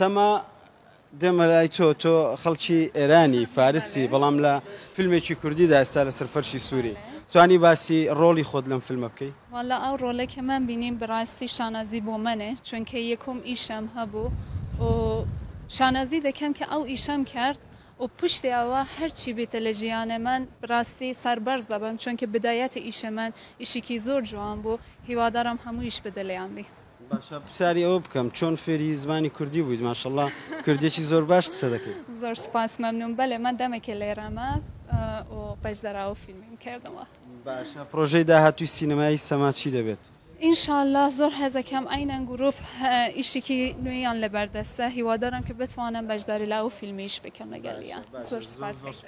سەما دێمە لای تۆ تۆ خەڵکی ئێرانی فارسی بەڵام لە فیلمێکی کوردی داستا لە سەرفەرشی سووری توانی باسی ڕۆڵی خۆت لەم فیلمە بکەیت والا ئەو ڕۆلێک کە من بینیم بڕاستی شانازی بۆ منێ چونکە یەکم ئیشەم هەبوو و شانازی دەکەم کە ئەو ئیشەم کرد و پشتی ئەوە هەرچی بێتە لە ژیانە من بڕاستی سربەرز دەبم چونکە بدایەتە ئیشە من ئیشێکی زۆر جوان بوو هیوادارم هەموو ئیش بدەلیان بێ. باشە پرسیاری ئەوە بکەم چۆن فێری زمانی کوردی بوویت ماشله کردێکی زۆر باش قسە دەکەیت زۆر سپاس مەمنون بەلێ من دەمێکە لێرەمە و پەشدەرا و فیلمیم کردەوە باشە پرۆژەی داهاتوی سینەمایی سەماچی دەبێت ئینشاءله زۆر هەزەکەم ئەینەن گرروپ ئیشێکی نوێیان لەبەردەستە هیوادارم کە بتوانم بەشداری لا و فیلمیش بکەم لەگەلیان زۆر سپاس